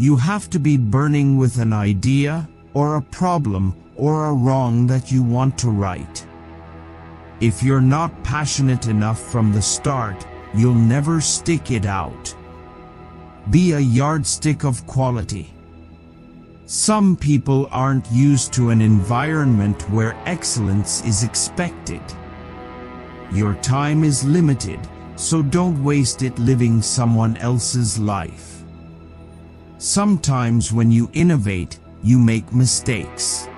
You have to be burning with an idea, or a problem, or a wrong that you want to right. If you're not passionate enough from the start, you'll never stick it out. Be a yardstick of quality. Some people aren't used to an environment where excellence is expected. Your time is limited, so don't waste it living someone else's life. Sometimes when you innovate, you make mistakes.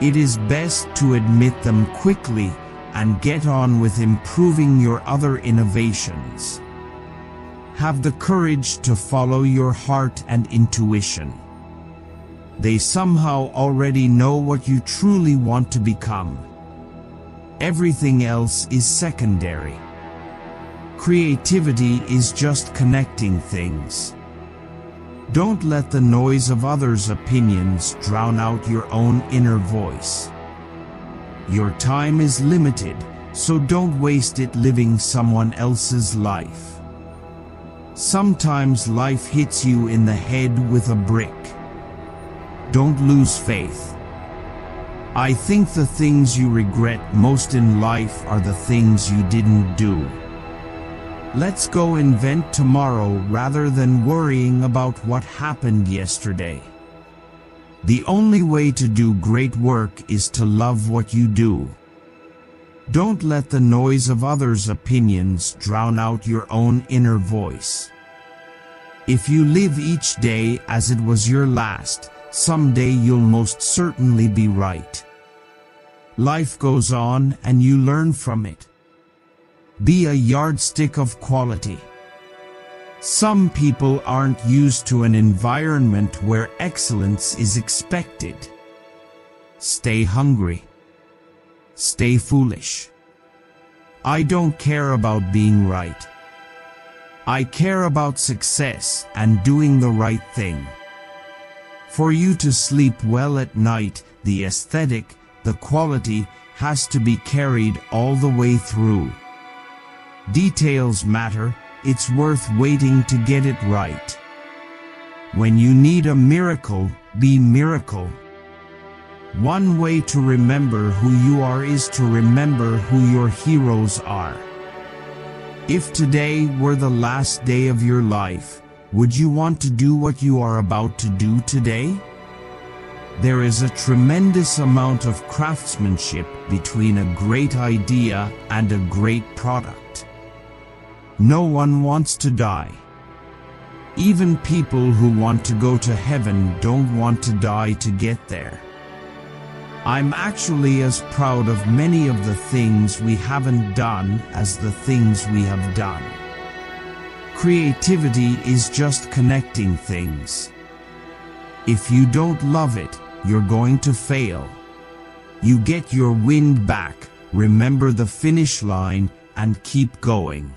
It is best to admit them quickly and get on with improving your other innovations. Have the courage to follow your heart and intuition. They somehow already know what you truly want to become. Everything else is secondary. Creativity is just connecting things. Don't let the noise of others' opinions drown out your own inner voice. Your time is limited, so don't waste it living someone else's life. Sometimes life hits you in the head with a brick. Don't lose faith. I think the things you regret most in life are the things you didn't do. Let's go invent tomorrow rather than worrying about what happened yesterday. The only way to do great work is to love what you do. Don't let the noise of others' opinions drown out your own inner voice. If you live each day as it was your last, someday you'll most certainly be right. Life goes on and you learn from it. Be a yardstick of quality. Some people aren't used to an environment where excellence is expected. Stay hungry. Stay foolish. I don't care about being right. I care about success and doing the right thing. For you to sleep well at night, the aesthetic, the quality, has to be carried all the way through. Details matter, it's worth waiting to get it right. When you need a miracle, be miracle. One way to remember who you are is to remember who your heroes are. If today were the last day of your life, would you want to do what you are about to do today? There is a tremendous amount of craftsmanship between a great idea and a great product. No one wants to die. Even people who want to go to heaven don't want to die to get there. I'm actually as proud of many of the things we haven't done as the things we have done. Creativity is just connecting things. If you don't love it, you're going to fail. You get your wind back, remember the finish line, and keep going.